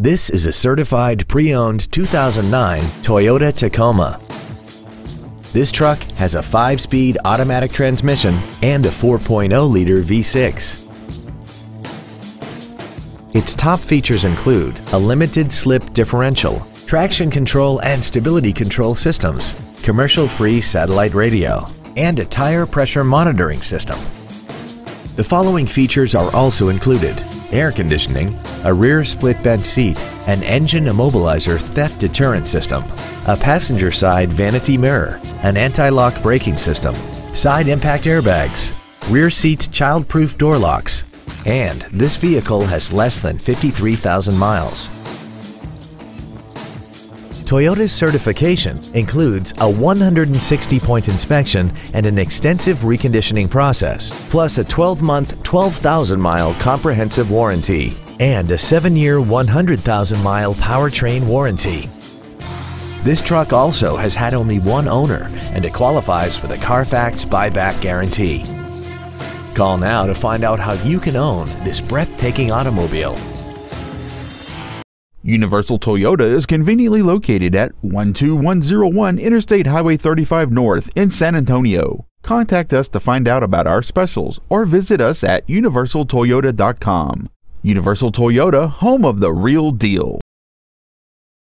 This is a certified pre-owned 2009 Toyota Tacoma. This truck has a 5-speed automatic transmission and a 4.0-liter V6. Its top features include a limited slip differential, traction control and stability control systems, commercial-free satellite radio, and a tire pressure monitoring system. The following features are also included air conditioning, a rear split bench seat, an engine immobilizer theft deterrent system, a passenger side vanity mirror, an anti-lock braking system, side impact airbags, rear seat child-proof door locks, and this vehicle has less than 53,000 miles. Toyota's certification includes a 160-point inspection and an extensive reconditioning process, plus a 12-month, 12,000-mile comprehensive warranty and a 7-year, 100,000-mile powertrain warranty. This truck also has had only one owner and it qualifies for the Carfax buyback guarantee. Call now to find out how you can own this breathtaking automobile. Universal Toyota is conveniently located at 12101 Interstate Highway 35 North in San Antonio. Contact us to find out about our specials or visit us at universaltoyota.com. Universal Toyota, home of the real deal.